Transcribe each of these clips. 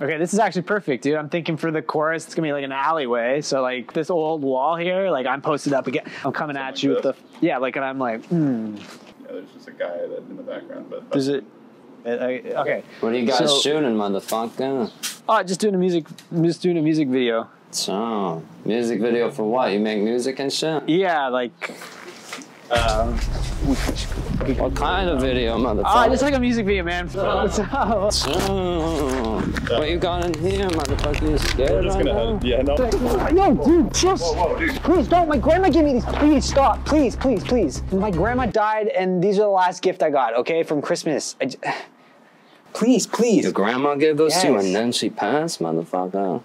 Okay, this is actually perfect, dude. I'm thinking for the chorus, it's gonna be like an alleyway. So like this old wall here, like I'm posted up again. I'm coming at Something you like with the yeah, like and I'm like, hmm, Yeah, there's just a guy that in the background, but does it? Okay. What are you guys So- shooting, motherfucker? Oh, just doing a music, just doing a music video. So, music video for what? You make music and shit? Yeah, like. Um, What kind of video, motherfucker? oh, just like a music video, man. What's up? So, what you got in here, motherfucker? You scared we're just right gonna now? head. Yeah, no. Yo, dude, just Whoa, dude. please don't. My grandma gave me these. Please stop. Please, please, please. My grandma died, and these are the last gift I got. Okay, from Christmas. I j- please, please. Your grandma gave those to you and then she passed, motherfucker.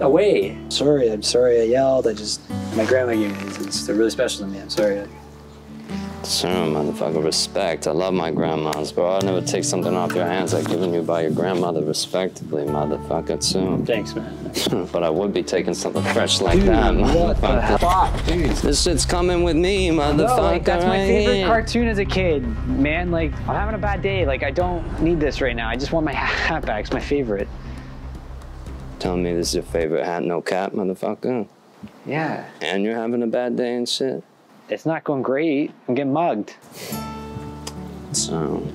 Away. Sorry, I'm sorry. I yelled. I just. My grandma gave me these. It's, they're really special to me. I'm sorry. So, motherfucker, respect. I love my grandmas, bro. I'll never take something off your hands like given you by your grandmother respectively, motherfucker, too. Thanks, man. but I would be taking something fresh like that, motherfucker. What the Fuck, dude. This shit's coming with me, motherfucker. No, like that's my favorite cartoon as a kid, man. Like I'm having a bad day. Like I don't need this right now. I just want my hat back. It's my favorite. Telling me this is your favorite hat, no cap, motherfucker. Yeah. And you're having a bad day and shit. It's not going great. I'm getting mugged. So,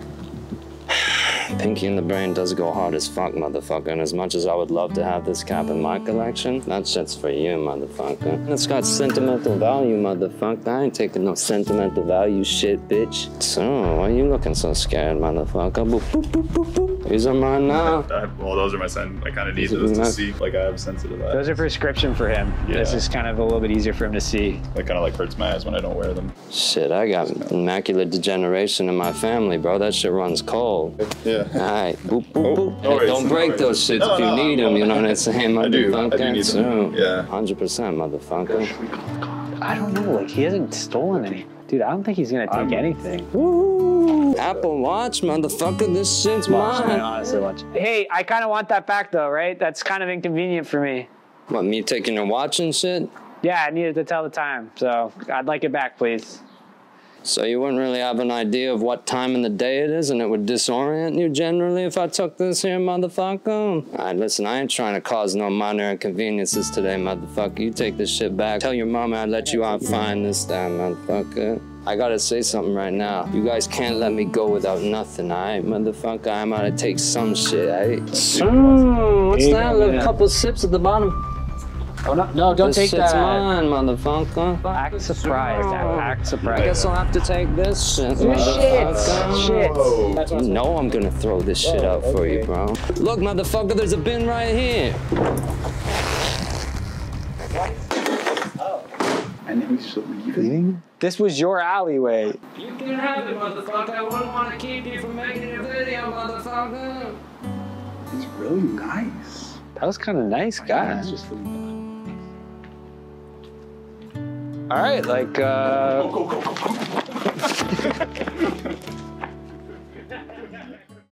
Pinky and the Brain does go hard as fuck, motherfucker. And as much as I would love to have this cap in my collection, that shit's for you, motherfucker. It's got sentimental value, motherfucker. I ain't taking no sentimental value shit, bitch. So, why you looking so scared, motherfucker? Boop, boop, boop, boop, boop. These are mine now. I, well, those are my son. I kind of need These those to my- see. Like I have sensitive eyes. Those are prescription for him. Yeah. This is kind of a little bit easier for him to see. That kind of like hurts my eyes when I don't wear them. Shit, I got macular degeneration in my family, bro. That shit runs cold. Yeah. Alright, boop, boop, Oh, boop. no Hey, worries, don't break worries. those shits No, if you no, need them, you know what I'm saying, I do, I do motherfucker? need them, yeah. 100%, motherfucker. I don't know. Like he hasn't stolen any. Dude, I don't think he's gonna take I'm- anything. Woo! Apple Watch, motherfucker, this shit's Watch, mine. honestly, watch. Hey, I kind of want that back though, right? That's kind of inconvenient for me. What, me taking your watch and shit? Yeah, I needed to tell the time, so I'd like it back, please. So you wouldn't really have an idea of what time in the day it is, and it would disorient you generally if I took this here, motherfucker? Alright, listen, I ain't trying to cause no minor inconveniences today, motherfucker. You take this shit back. Tell your mama I'd let you out fine this time, motherfucker. I gotta say something right now. You guys can't let me go without nothing, alright, motherfucker? I'm gonna take some shit, alright? Mm, what's that? A little couple sips at the bottom. Oh no, no, don't this take shit's that. mine, motherfucker. Act surprised. Act, act I guess I'll have to take this shit. Shit, shit. You know I'm gonna throw this shit out for you, bro. Look, motherfucker, there's a bin right here. And then we just leaving. This was your alleyway. You can have it, motherfucker. I wouldn't want to keep you from making a video, motherfucker. He's really nice. That was kind of nice, guy. It's just really All right, like uh, Go, go, go, go, go.